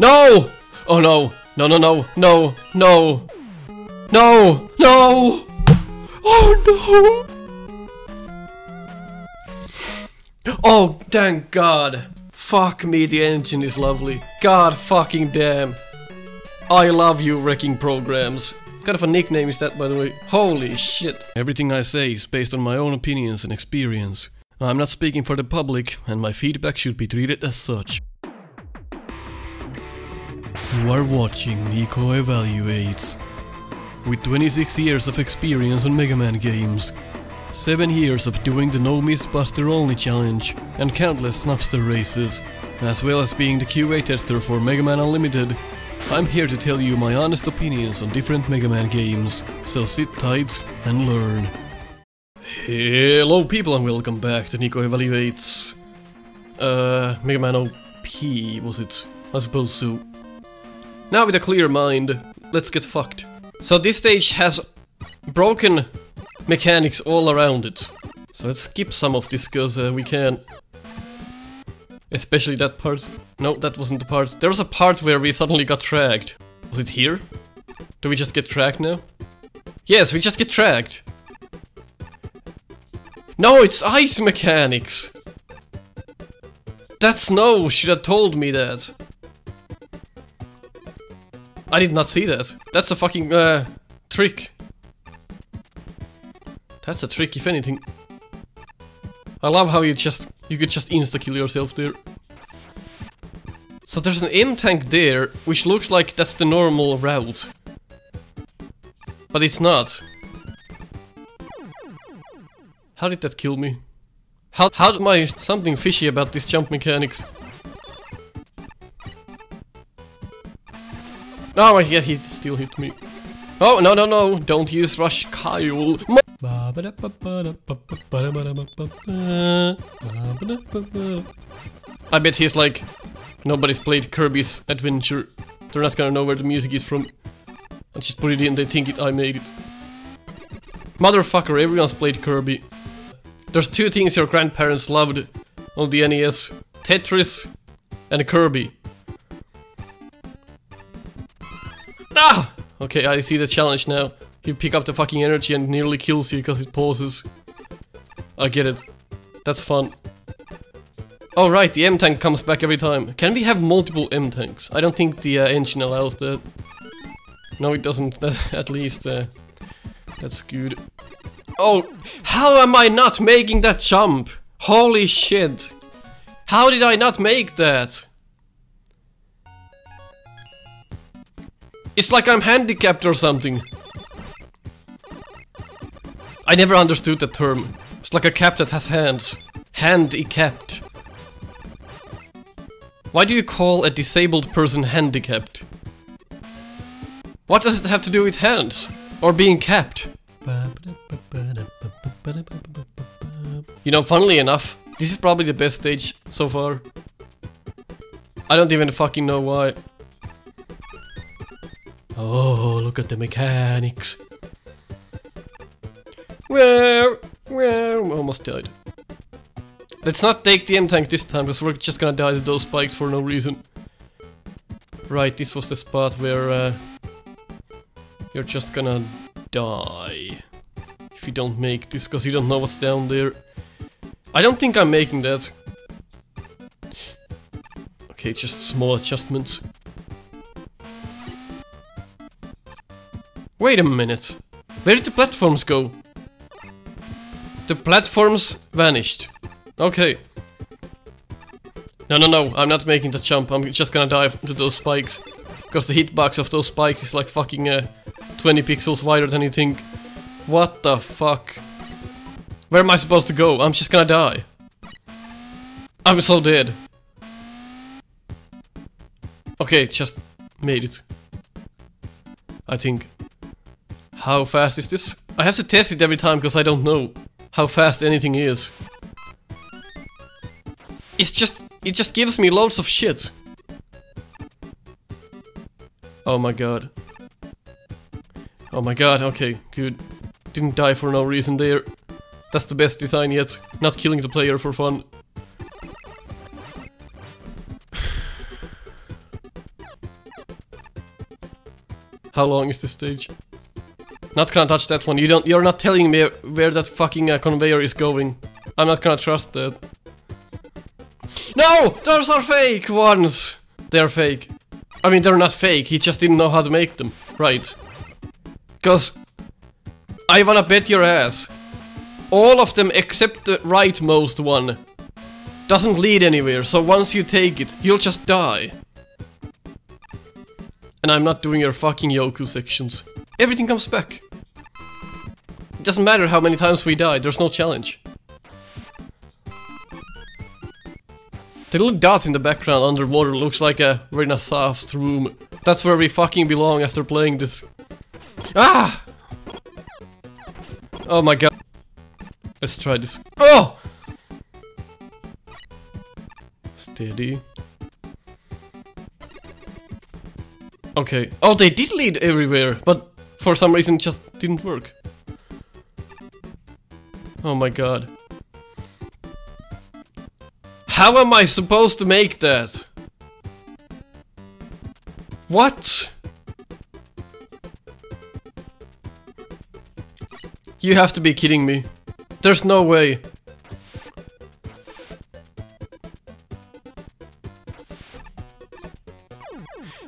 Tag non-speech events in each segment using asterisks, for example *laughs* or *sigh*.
No! Oh no! No, no, no, no, no! No! No! Oh no! Oh, thank God! Fuck me, the engine is lovely. God fucking damn. I love you, wrecking programs. What kind of a nickname is that, by the way? Holy shit. Everything I say is based on my own opinions and experience. I'm not speaking for the public, and my feedback should be treated as such. You are watching Nico Evaluates. With 26 years of experience on Mega Man games, 7 years of doing the No Miss Buster Only challenge, and countless Snupster races, as well as being the QA tester for Mega Man Unlimited, I'm here to tell you my honest opinions on different Mega Man games, so sit tight and learn. Hello people and welcome back to Nico Evaluates. Uh, Mega Man OP, was it? I suppose so. Now with a clear mind, let's get fucked. So this stage has broken mechanics all around it. So let's skip some of this cause uh, we can. Especially that part. No, that wasn't the part. There was a part where we suddenly got tracked. Was it here? Do we just get tracked now? Yes, we just get tracked. No, it's ice mechanics. That snow should have told me that. I did not see that. That's a fucking uh, trick. That's a trick, if anything. I love how you just you could just insta kill yourself there. So there's an M tank there, which looks like that's the normal route, but it's not. How did that kill me? How how am I something fishy about this jump mechanics? Oh, yeah, he still hit me. Oh, no, no, no, don't use Rush Coil. I bet he's like, nobody's played Kirby's Adventure. They're not gonna know where the music is from. And just put it in, they think it, I made it. Motherfucker, everyone's played Kirby. There's two things your grandparents loved on the NES. Tetris and Kirby. Ah! Okay, I see the challenge now. You pick up the fucking energy and nearly kills you because it pauses. I get it. That's fun. Oh right, the M-Tank comes back every time. Can we have multiple M-Tanks? I don't think the uh, engine allows that. No, it doesn't, *laughs* at least. Uh, that's good. Oh, how am I not making that jump? Holy shit. How did I not make that? It's like I'm handicapped or something. I never understood that term. It's like a cap that has hands. Handicapped. Why do you call a disabled person handicapped? What does it have to do with hands? Or being capped? You know, funnily enough, this is probably the best stage so far. I don't even fucking know why. Oh, look at the mechanics. Where? Where? Almost died. Let's not take the M-Tank this time, because we're just gonna die to those spikes for no reason. Right, this was the spot where uh, you're just gonna die. If you don't make this, because you don't know what's down there. I don't think I'm making that. Okay, just small adjustments. Wait a minute. Where did the platforms go? The platforms vanished. Okay. No, no, no, I'm not making the jump. I'm just gonna dive into those spikes. Because the hitbox of those spikes is like fucking uh, 20 pixels wider than you think. What the fuck? Where am I supposed to go? I'm just gonna die. I'm so dead. Okay, just made it. I think. How fast is this? I have to test it every time because I don't know how fast anything is. It's just, it just gives me loads of shit. Oh my god. Oh my god, okay, good. Didn't die for no reason there. That's the best design yet. Not killing the player for fun. *sighs* How long is this stage? Not gonna touch that one. You don't. You're not telling me where that fucking uh, conveyor is going. I'm not gonna trust that. No, those are fake ones. They're fake. I mean, they're not fake. He just didn't know how to make them. Right. Cause I wanna bet your ass. All of them except the rightmost one doesn't lead anywhere. So once you take it, you'll just die. And I'm not doing your fucking Yoku sections. Everything comes back. It doesn't matter how many times we die, there's no challenge. The little dots in the background underwater looks like a soft room. That's where we fucking belong after playing this. Ah! Oh my god. Let's try this. Oh! Steady. Okay. Oh, they did lead everywhere, but for some reason just didn't work. Oh my god. How am I supposed to make that? What? You have to be kidding me. There's no way.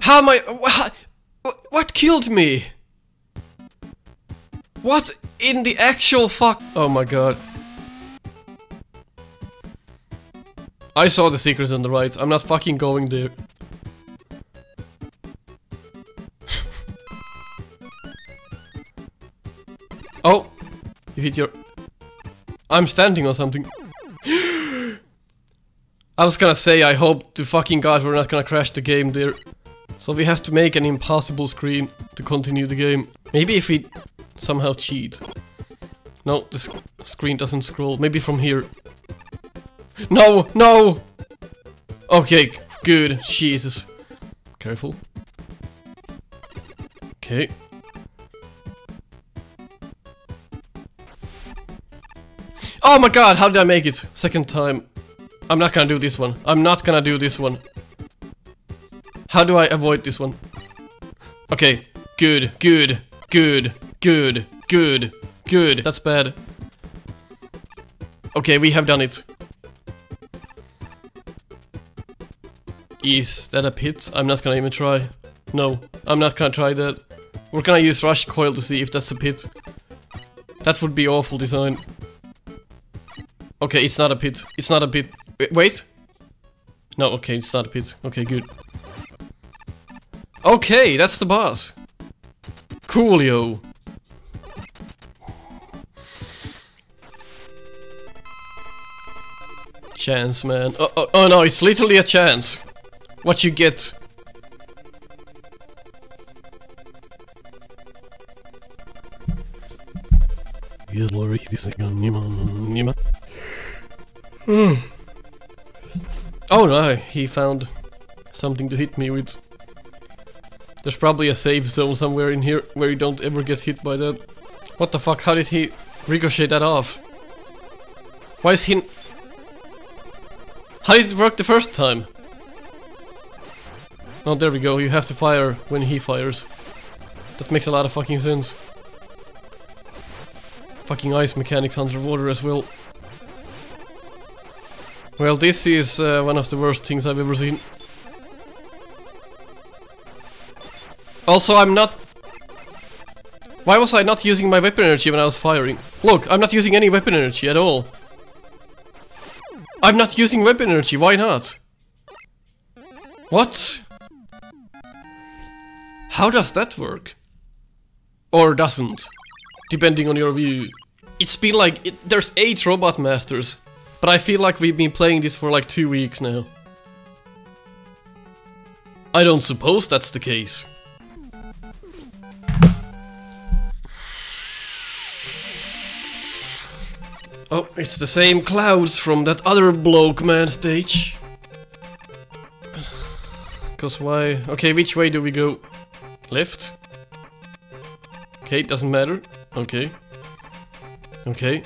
How am I... What, what killed me? What in the actual fuck? Oh my god. I saw the secret on the right. I'm not fucking going there. *laughs* oh! You hit your... I'm standing on something. *gasps* I was gonna say, I hope to fucking god we're not gonna crash the game there. So we have to make an impossible screen to continue the game. Maybe if we somehow cheat. No, the sc screen doesn't scroll. Maybe from here. No! No! Okay, good. Jesus. Careful. Okay. Oh my god, how did I make it? Second time. I'm not gonna do this one. I'm not gonna do this one. How do I avoid this one? Okay, good, good, good, good, good, good. That's bad. Okay, we have done it. Is that a pit? I'm not gonna even try. No, I'm not gonna try that. We're gonna use rush coil to see if that's a pit. That would be awful design. Okay, it's not a pit. It's not a pit. Wait. No, okay, it's not a pit. Okay, good. Okay, that's the boss. Coolio. Chance, man. Oh, oh, oh no, it's literally a chance. What you get. Hmm. Oh no, he found something to hit me with. There's probably a safe zone somewhere in here where you don't ever get hit by that. What the fuck, how did he ricochet that off? Why is he... How did it work the first time? Oh, there we go, you have to fire when he fires. That makes a lot of fucking sense. Fucking ice mechanics underwater as well. Well, this is uh, one of the worst things I've ever seen. Also, I'm not... Why was I not using my weapon energy when I was firing? Look, I'm not using any weapon energy at all. I'm not using weapon energy, why not? What? How does that work? Or doesn't? Depending on your view. It's been like, it, there's 8 Robot Masters. But I feel like we've been playing this for like 2 weeks now. I don't suppose that's the case. Oh, it's the same clouds from that other bloke man stage. Cause why? Okay, which way do we go? Left? Okay, doesn't matter. Okay. Okay.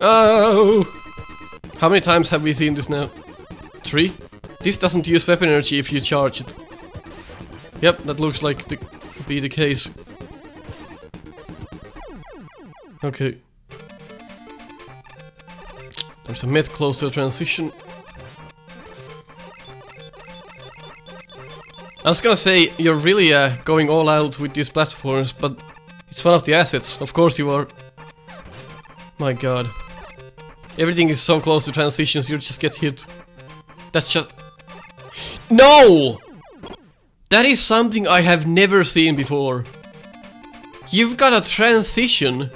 Oh! How many times have we seen this now? Three? This doesn't use weapon energy if you charge it. Yep, that looks like to be the case. Okay. There's a met close to a transition. I was gonna say, you're really uh, going all out with these platforms, but it's one of the assets. Of course you are. My god. Everything is so close to transitions, you just get hit. That's just... No! That is something I have never seen before. You've got a transition.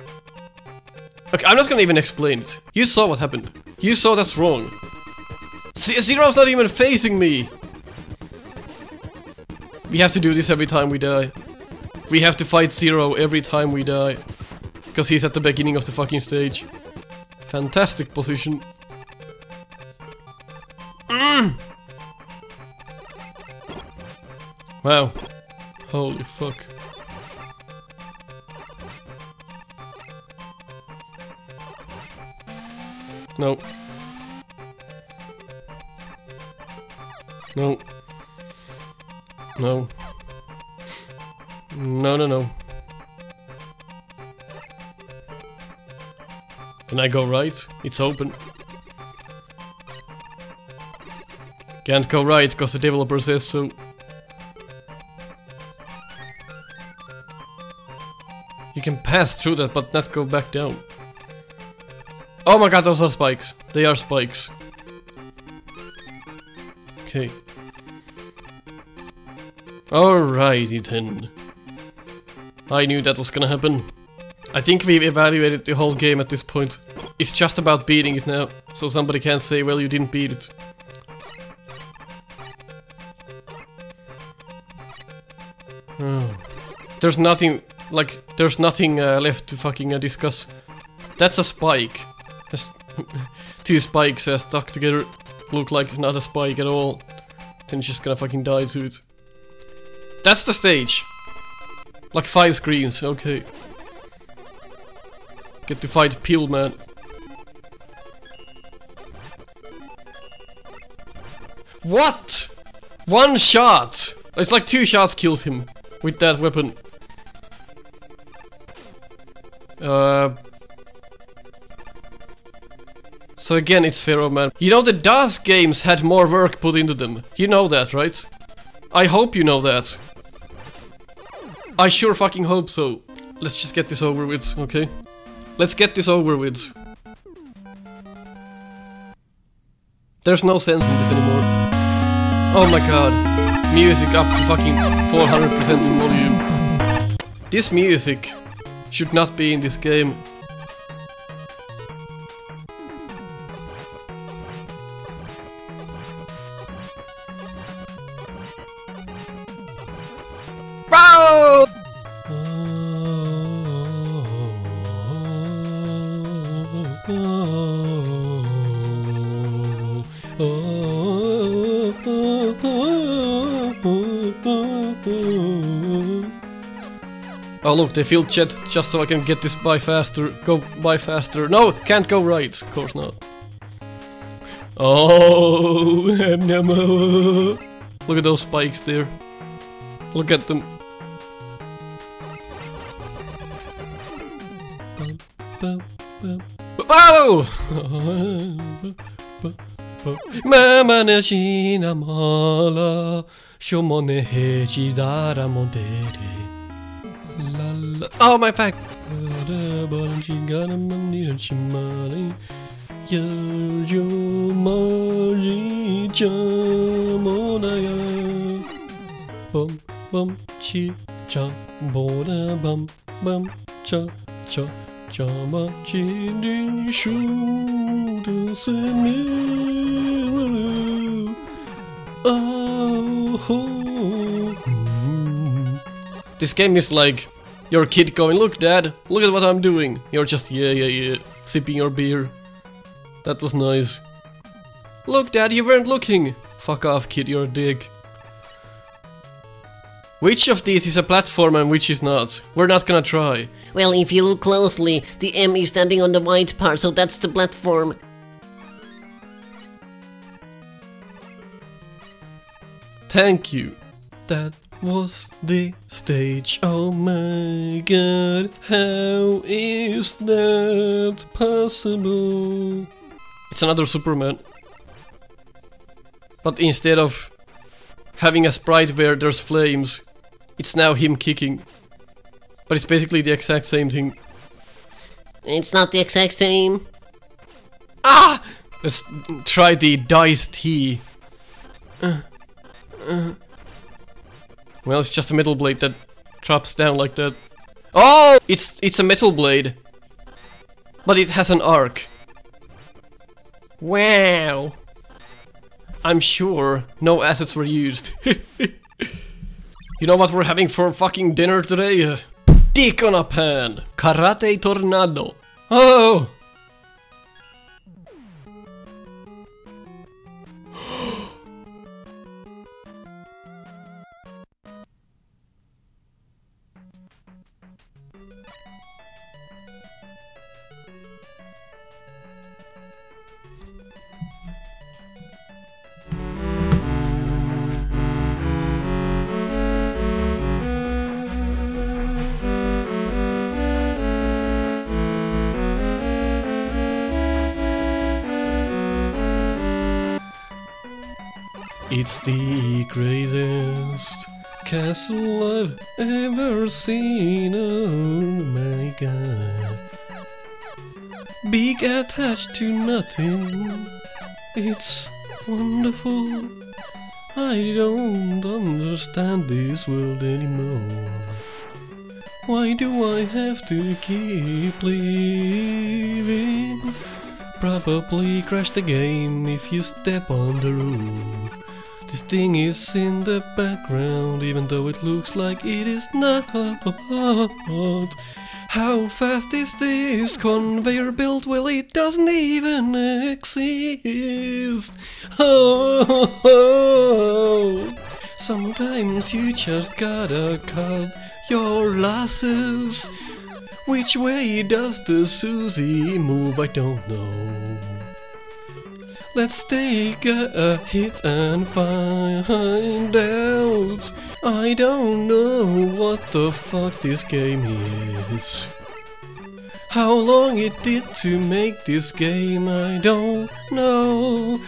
Okay, I'm not gonna even explain it. You saw what happened. You saw that's wrong. Z Zero's not even facing me! We have to do this every time we die. We have to fight Zero every time we die. Because he's at the beginning of the fucking stage. Fantastic position. Mm. Wow. Holy fuck. No. No. No. No, no, no. Can I go right? It's open. Can't go right, because the developer says so. You can pass through that, but not go back down. Oh my god, those are spikes. They are spikes. Okay. Alrighty then. I knew that was gonna happen. I think we've evaluated the whole game at this point. It's just about beating it now, so somebody can't say, well, you didn't beat it. Oh. There's nothing, like, there's nothing uh, left to fucking uh, discuss. That's a spike. *laughs* Two spikes uh, stuck together look like not a spike at all. Then just gonna fucking die to it. That's the stage. Like five screens, okay. Get to fight Peel Man. What? One shot! It's like two shots kills him with that weapon. Uh... So again, it's Pharaoh Man. You know the DOS games had more work put into them. You know that, right? I hope you know that. I sure fucking hope so. Let's just get this over with, okay? Let's get this over with. There's no sense in this anymore. Oh my god. Music up to fucking 400% in volume. This music should not be in this game. Oh look, they filled chat just so I can get this by faster, go by faster. No, can't go right, of course not. Oh, *laughs* look at those spikes there. Look at them. Oh! *laughs* La la. Oh, my back. Cha bo da cha cha cha ma Oh. This game is like your kid going, look dad, look at what I'm doing. You're just, yeah, yeah, yeah, sipping your beer. That was nice. Look dad, you weren't looking. Fuck off kid, you're a dick. Which of these is a platform and which is not? We're not gonna try. Well, if you look closely, the M is standing on the white part, so that's the platform. Thank you. That was the stage. Oh my god, how is that possible? It's another Superman. But instead of having a sprite where there's flames, it's now him kicking. But it's basically the exact same thing. It's not the exact same. Ah! Let's try the diced tea. Uh, uh. Well, it's just a metal blade that drops down like that. Oh! It's it's a metal blade. But it has an arc. Wow. I'm sure no assets were used. *laughs* you know what we're having for fucking dinner today? Dick on a pan. Karate tornado. Oh! It's the greatest castle I've ever seen. Oh my god. Big attached to nothing. It's wonderful. I don't understand this world anymore. Why do I have to keep living? Probably crash the game if you step on the roof. This thing is in the background, even though it looks like it is not. How fast is this conveyor belt? Well, it doesn't even exist. Oh, sometimes you just gotta cut your losses. Which way does the Susie move? I don't know. Let's take a, hit and find out. I don't know what the fuck this game is. How long it did to make this game, I don't know.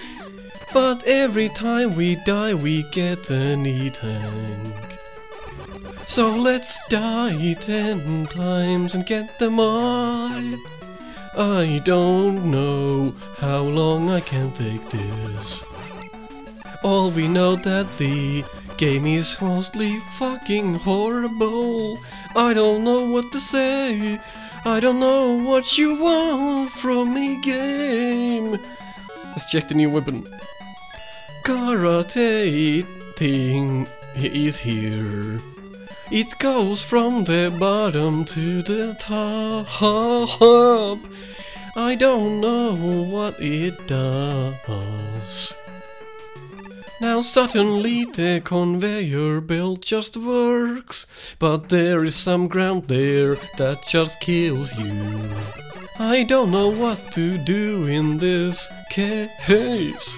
But every time we die, we get an E-tank. So let's die ten times and get them all. I don't know how long I can take this. All we know that the game is mostly fucking horrible. I don't know what to say. I don't know what you want from me, game. Let's check the new weapon. Karate thing is here. It goes from the bottom to the top. I don't know what it does. Now suddenly the conveyor belt just works, but there is some ground there that just kills you. I don't know what to do in this case.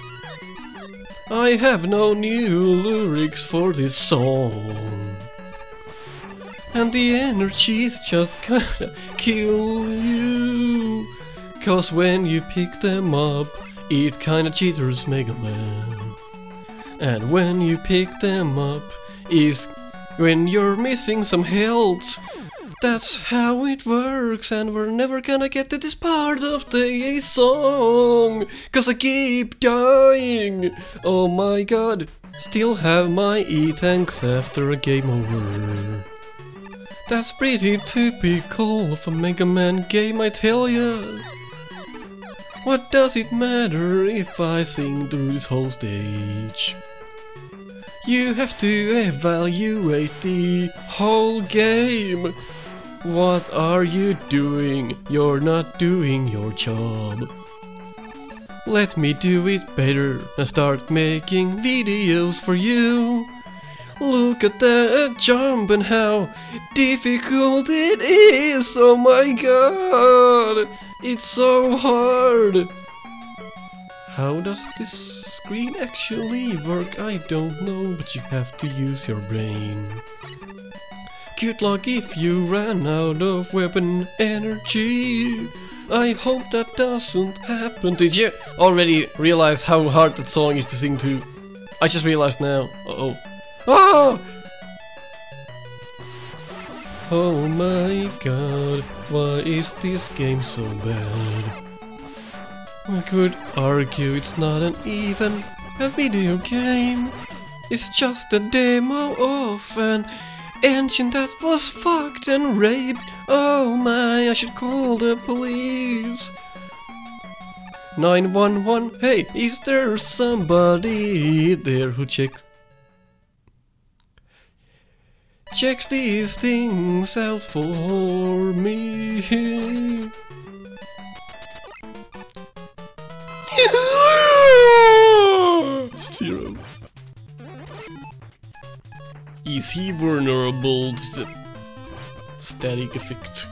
I have no new lyrics for this song. And the energy's just gonna kill you. Cause when you pick them up, it kinda jitters Mega Man. And when you pick them up, is when you're missing some health. That's how it works, and we're never gonna get to this part of the song. Cause I keep dying. Oh my god. Still have my E-tanks after a game over. That's pretty typical of a Mega Man game, I tell ya. What does it matter if I sing through this whole stage? You have to evaluate the whole game. What are you doing? You're not doing your job. Let me do it better and start making videos for you. Look at that jump and how difficult it is. Oh my god. It's so hard. How does this screen actually work? I don't know, but you have to use your brain. Good luck if you ran out of weapon energy. I hope that doesn't happen. Did you already realize how hard that song is to sing to? I just realized now. Uh oh. Oh! Oh my god, why is this game so bad? I could argue it's not an even a video game. It's just a demo of an engine that was fucked and raped. Oh my, I should call the police. 911, hey, is there somebody there who checks checks these things out for me? Zero. Is he vulnerable to the static effect?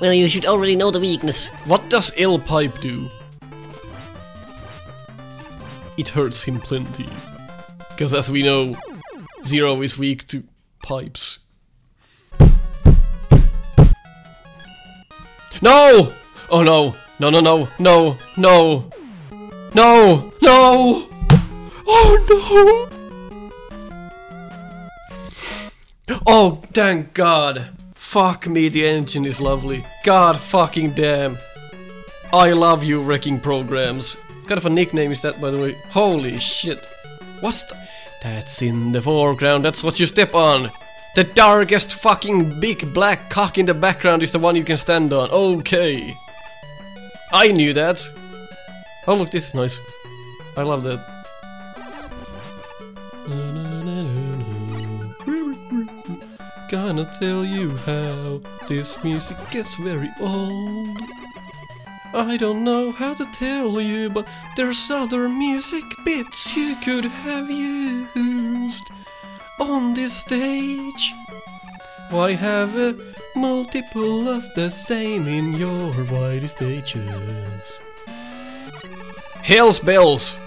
Well, you should already know the weakness. What does L pipe do? It hurts him plenty. Because as we know, Zero is weak to pipes. No! Oh no! No, no, no, no, no! No! No! Oh no! Oh, thank God! Fuck me, the engine is lovely. God fucking damn. I love you, wrecking programs. What kind of a nickname is that, by the way? Holy shit. What's That's in the foreground, that's what you step on. The darkest fucking big black cock in the background is the one you can stand on. Okay. I knew that. Oh look, this is nice. I love that. Gonna tell you how this music gets very old. I don't know how to tell you, but there's other music bits you could have used on this stage. Why have a multiple of the same in your wide stages? Hell's bells!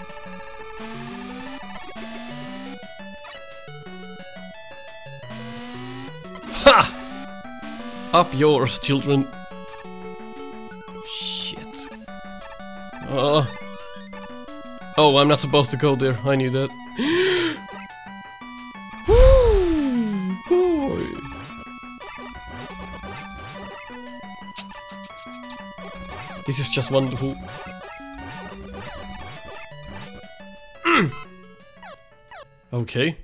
Ha! Up yours, children. Oh, I'm not supposed to go there. I knew that. *gasps* Woo, boy. This is just wonderful. *clears throat* okay.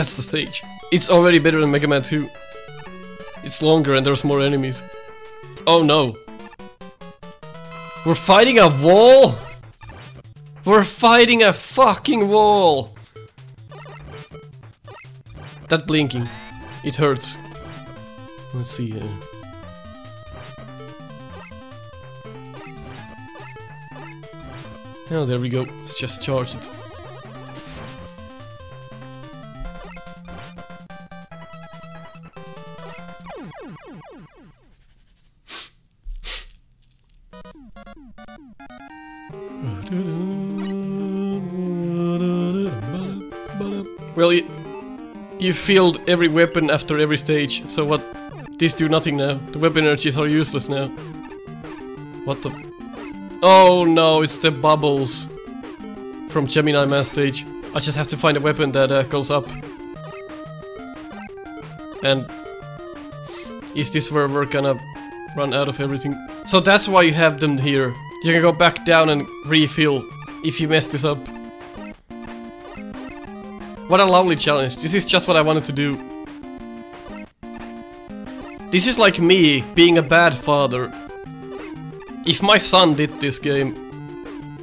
That's the stage. It's already better than Mega Man 2. It's longer and there's more enemies. Oh no. We're fighting a wall? We're fighting a fucking wall! That blinking. It hurts. Let's see. Uh... Oh, there we go. Let's just charge it. Well, you, you filled every weapon after every stage, so what? These do nothing now. The weapon energies are useless now. What the? Oh no, it's the bubbles from Gemini Man stage. I just have to find a weapon that uh, goes up. And is this where we're gonna run out of everything? So that's why you have them here. You can go back down and refill if you mess this up. What a lovely challenge. This is just what I wanted to do. This is like me being a bad father. If my son did this game,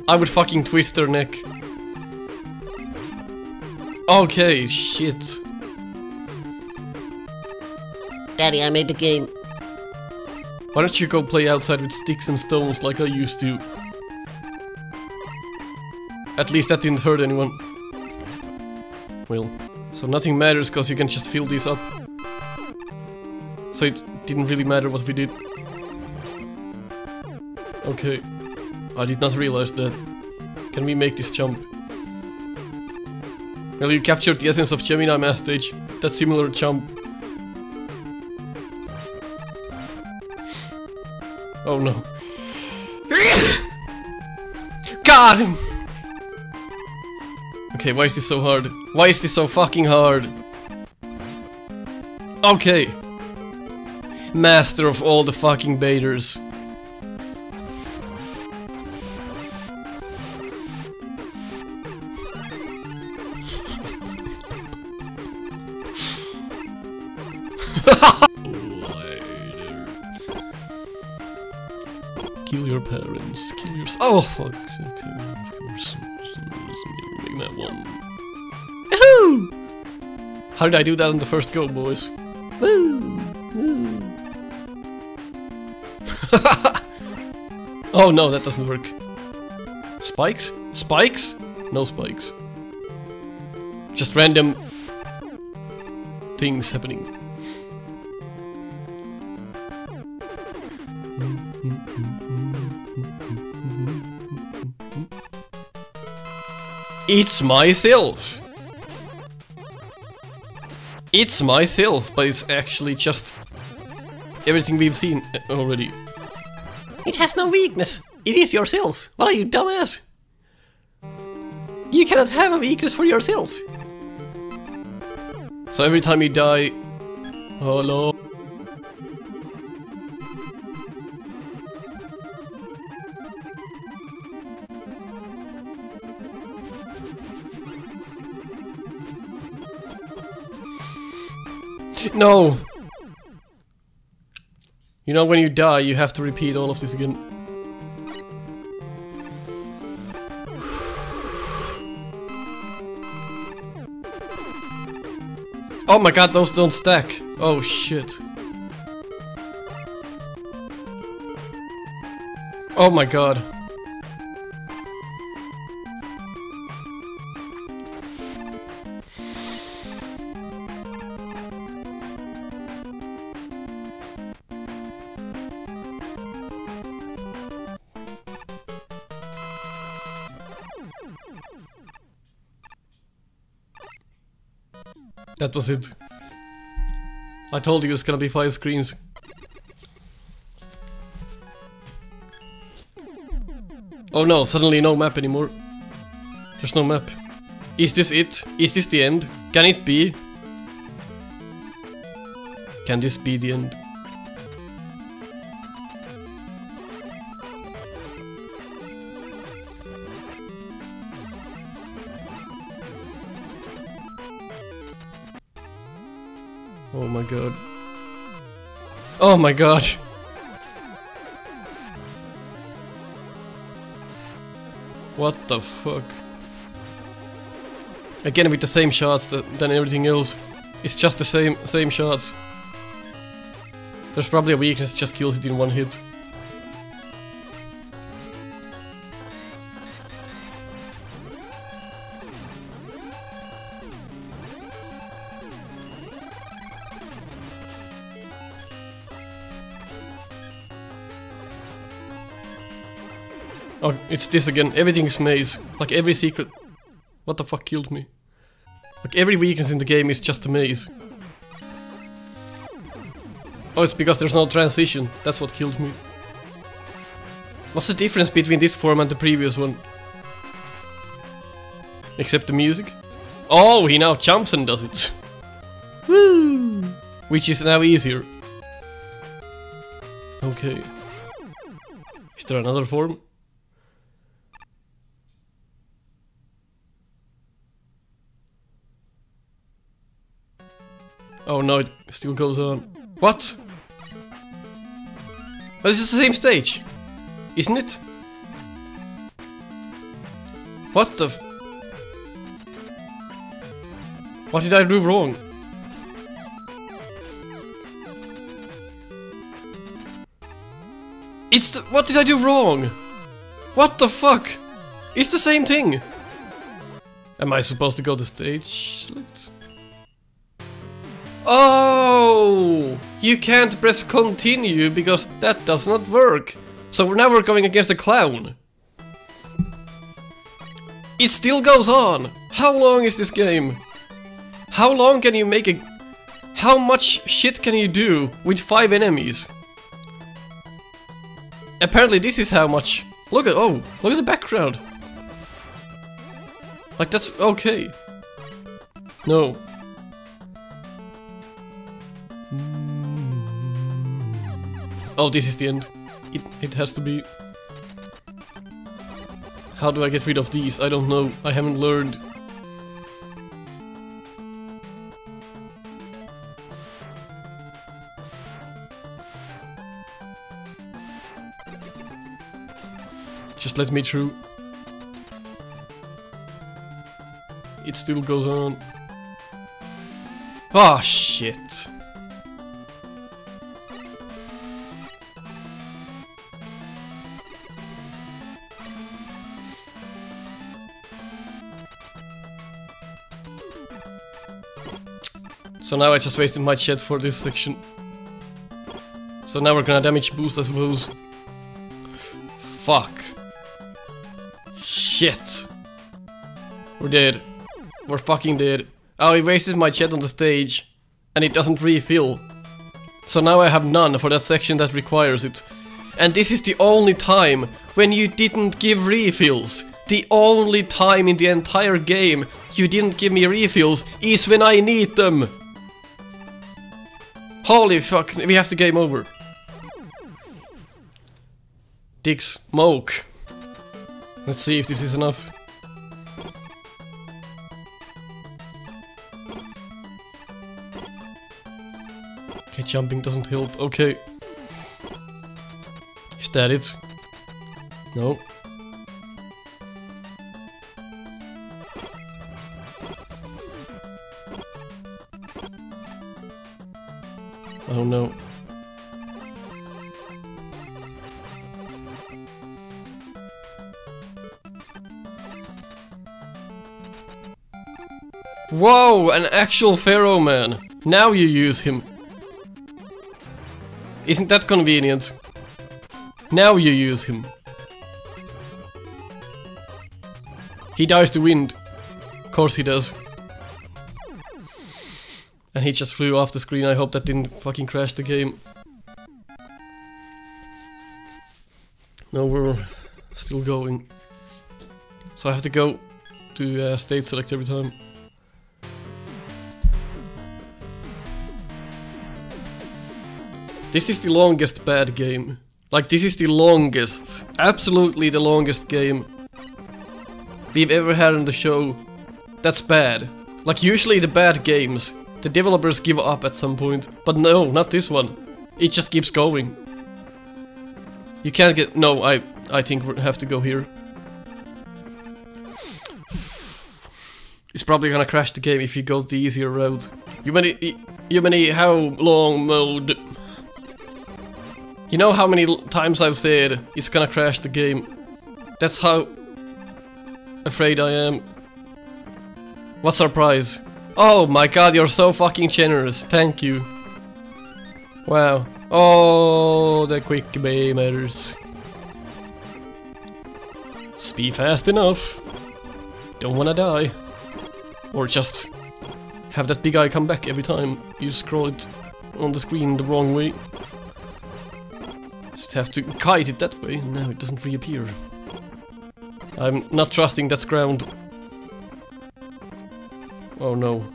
I would fucking twist their neck. Okay, shit. Daddy, I made the game. Why don't you go play outside with sticks and stones like I used to? At least that didn't hurt anyone. Well, so nothing matters because you can just fill these up. So it didn't really matter what we did. Okay. I did not realize that. Can we make this jump? Well, you captured the essence of Gemini Man's Stage. That similar jump. Oh no. God! Okay, why is this so hard? Why is this so fucking hard? Okay. Master of all the fucking baiters. Oh fuck! Okay, of course. Mega Man One. Yahoo! How did I do that on the first go, boys? Woo! *laughs* Woo! oh no, that doesn't work. Spikes? Spikes? No spikes. Just random things happening. It's myself! It's myself, but it's actually just everything we've seen uh, already. It has no weakness. It is yourself. What are you, dumbass? You cannot have a weakness for yourself. So every time you die... Oh no. You know when you die you have to repeat all of this again. Oh my god, those don't stack. Oh shit. Oh my god. That was it. I told you it's gonna be five screens. Oh no, suddenly no map anymore. There's no map. Is this it? Is this the end? Can it be? Can this be the end? Oh my god. Oh my god. What the fuck? Again with the same shots than everything else. It's just the same same shots. There's probably a weakness just kills it in one hit. It's this again. Everything's maze. Like every secret. What the fuck killed me? Like every weakness in the game is just a maze. Oh, it's because there's no transition. That's what killed me. What's the difference between this form and the previous one? Except the music? Oh, he now jumps and does it. *laughs* Woo! Which is now easier. Okay. Is there another form? No, it still goes on. What? But this is the same stage, isn't it? What the What did I do wrong? It's the- What did I do wrong? What the fuck? It's the same thing! Am I supposed to go to stage? Oh! You can't press continue because that does not work. So now we're going against a clown. It still goes on. How long is this game? How long can you make a... How much shit can you do with five enemies? Apparently this is how much... Look at... Oh, look at the background. Like, that's okay. No. Oh, this is the end. It, it has to be. How do I get rid of these? I don't know. I haven't learned. Just let me through. It still goes on. Ah, oh, shit. So now I just wasted my chat for this section. So now we're gonna damage boost, I suppose. Fuck. Shit. We're dead. We're fucking dead. Oh, he wasted my chat on the stage. And it doesn't refill. So now I have none for that section that requires it. And this is the only time when you didn't give refills. The only time in the entire game you didn't give me refills is when I need them. Holy fuck, we have to game over. Dick smoke. Let's see if this is enough. Okay, jumping doesn't help. Okay. Is that it? No. Whoa, an actual Pharaoh man. Now you use him. Isn't that convenient? Now you use him. He dies to wind. Of course he does. And he just flew off the screen. I hope that didn't fucking crash the game. No, we're still going. So I have to go to uh, stage select every time. This is the longest bad game. Like, this is the longest, absolutely the longest game we've ever had on the show. That's bad. Like, usually the bad games the developers give up at some point. But no, not this one. It just keeps going. You can't get... No, I, I think we have to go here. It's probably gonna crash the game if you go the easier route. You many... You many how long mode... You know how many times I've said it's gonna crash the game? That's how afraid I am. What's our prize? Oh my god, you're so fucking generous. Thank you. Wow. Oh, the quick beamers. Speed fast enough. Don't wanna die. Or just have that big eye come back every time you scroll it on the screen the wrong way. Just have to kite it that way, now it doesn't reappear. I'm not trusting that's ground. Oh no.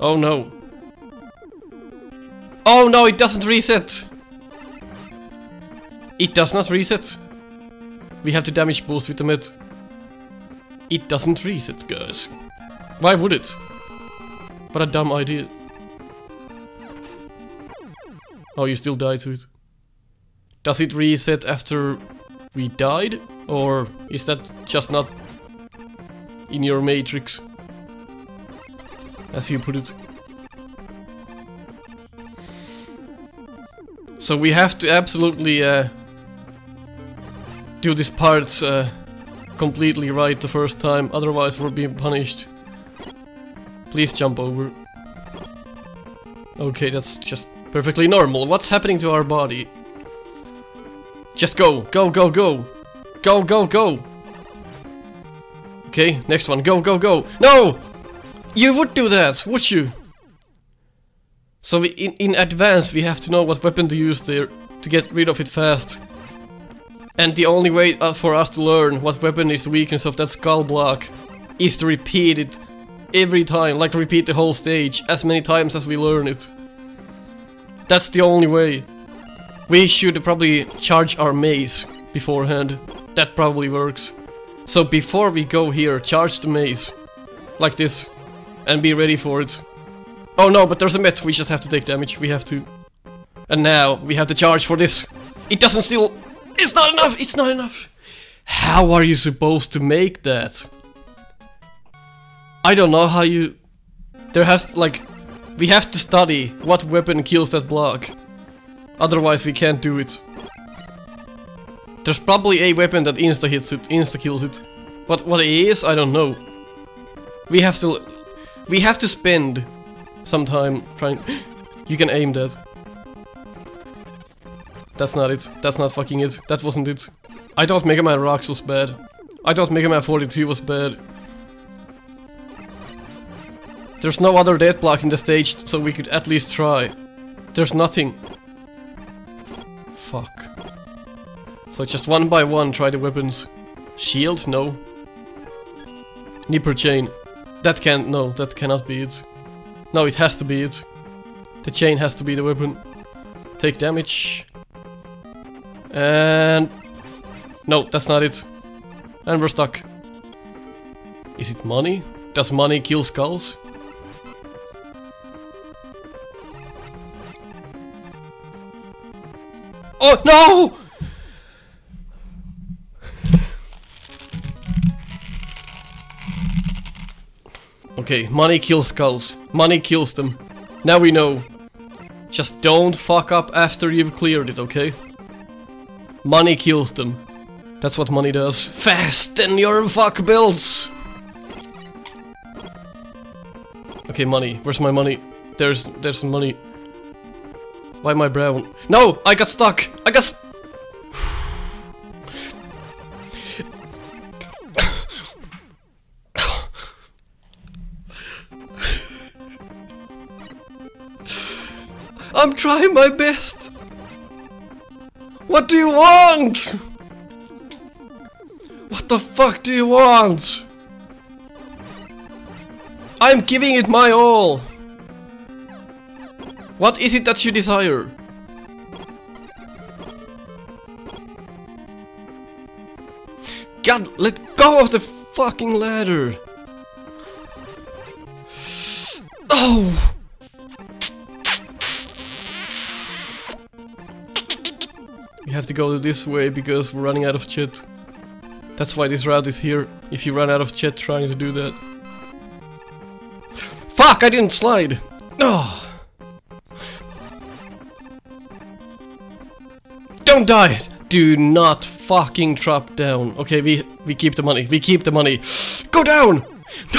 Oh no. Oh no, it doesn't reset! It does not reset. We have to damage boost with the met. It doesn't reset, guys. Why would it? What a dumb idea. Oh, you still die to it. Does it reset after we died? Or is that just not in your matrix? As you put it. So we have to absolutely uh, do this part uh, completely right the first time, otherwise we're being punished. Please jump over. Okay, that's just perfectly normal. What's happening to our body? Just go, go, go, go. Go, go, go. Okay, next one. Go, go, go. No! You would do that, would you? So we, in, in advance we have to know what weapon to use there to get rid of it fast. And the only way uh, for us to learn what weapon is the weakness of that skull block is to repeat it every time, like repeat the whole stage as many times as we learn it. That's the only way. We should probably charge our mace beforehand. That probably works. So before we go here, charge the mace. Like this. And be ready for it. Oh no, but there's a met. We just have to take damage. We have to. And now, we have to charge for this. It doesn't still... It's not enough! It's not enough! How are you supposed to make that? I don't know how you... There has, like... We have to study what weapon kills that block. Otherwise we can't do it. There's probably a weapon that insta-hits it, insta-kills it. But what it is, I don't know. We have to... We have to spend some time trying... *gasps* You can aim that. That's not it. That's not fucking it. That wasn't it. I thought Mega Man Rocks was bad. I thought Mega Man 42 was bad. There's no other dead blocks in the stage, so we could at least try. There's nothing. Fuck. So just one by one try the weapons. Shield? No. Nipper chain. That can't, no, that cannot be it. No, it has to be it. The chain has to be the weapon. Take damage. And... No, that's not it. And we're stuck. Is it money? Does money kill skulls? Oh, no! Okay, money kills skulls. Money kills them. Now we know. Just don't fuck up after you've cleared it, okay? Money kills them. That's what money does. Fasten your fuck bills! Okay, money. Where's my money? There's there's money. Why am I brown? No! I got stuck! I got I'm trying my best! What do you want? What the fuck do you want? I'm giving it my all! What is it that you desire? God, let go of the fucking ladder! Oh! Have to go this way because we're running out of chat. That's why this route is here, if you run out of chat trying to do that. Fuck, I didn't slide! Oh. Don't die! Do not fucking drop down. Okay, we we keep the money. We keep the money. Go down! No,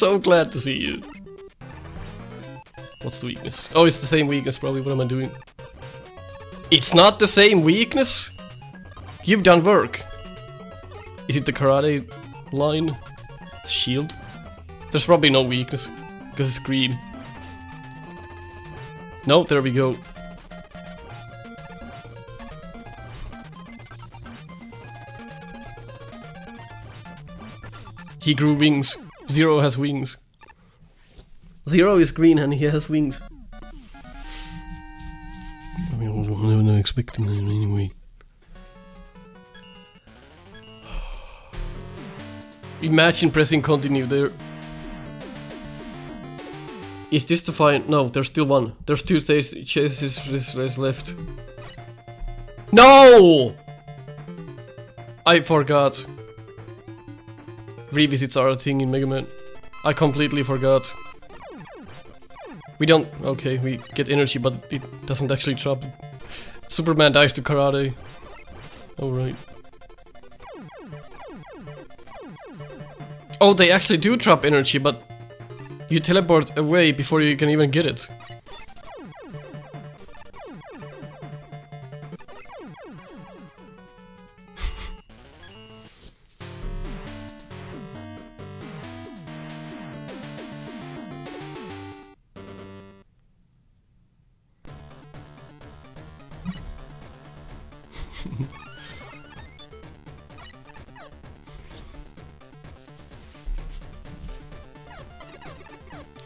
so glad to see you. What's the weakness? Oh, it's the same weakness probably. What am I doing? It's not the same weakness? You've done work. Is it the karate line? Shield? There's probably no weakness. Because it's green. No, there we go. He grew wings. Zero has wings. Zero is green and he has wings. I mean, I was not expecting it anyway. *sighs* Imagine pressing continue there. Is this the final? No, there's still one. There's two chases this race left. No! I forgot. Revisits are a thing in Mega Man. I completely forgot. We don't... Okay, we get energy, but it doesn't actually drop. Superman dies to karate. Alright. Oh, they actually do drop energy, but you teleport away before you can even get it. *laughs*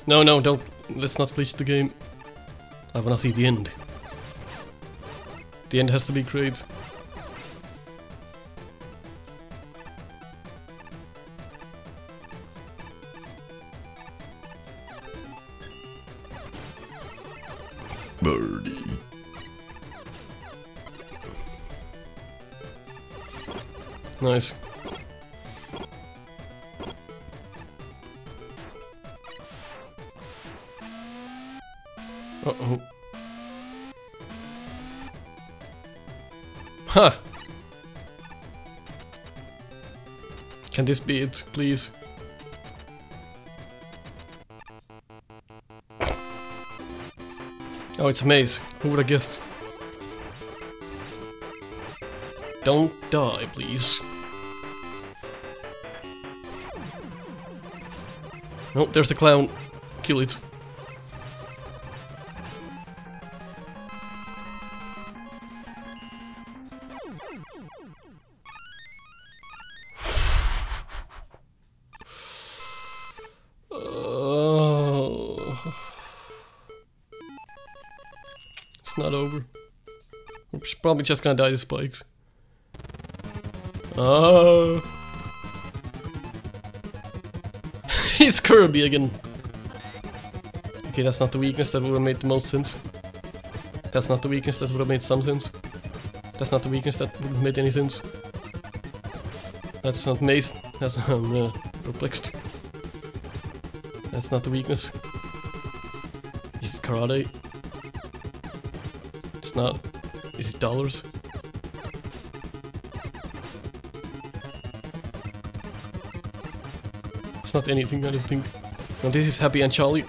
No, no, don't. Let's not glitch the game. I wanna see the end. The end has to be great. This be it, please? Oh, it's a maze. Who would have guessed? Don't die, please. Oh, there's the clown. Kill it. Not over. We're probably just gonna die to spikes. Oh. *laughs* it's Kirby again. Okay, that's not the weakness that would have made the most sense. That's not the weakness that would have made some sense. That's not the weakness that would have made any sense. That's not maze. That's *laughs* uh, perplexed. That's not the weakness. Is it karate? Is it dollars? It's not anything, I don't think. No, this is Happy and Charlie.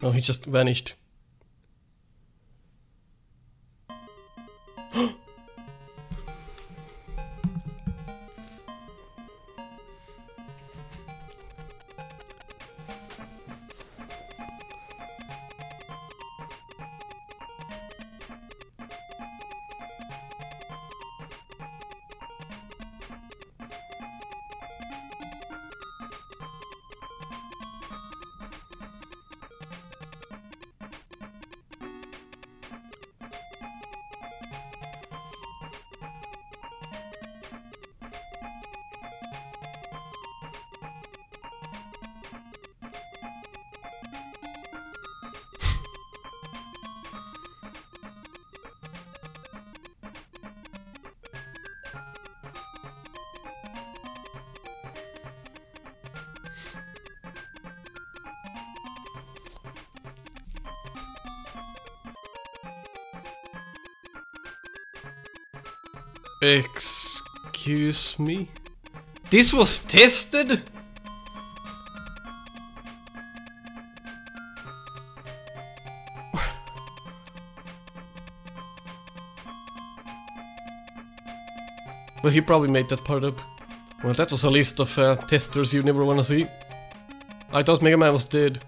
Oh, he just vanished. Excuse me? This was tested? *sighs* Well, he probably made that part up. Well, that was a list of uh, testers you never wanna see. I thought Mega Man was dead.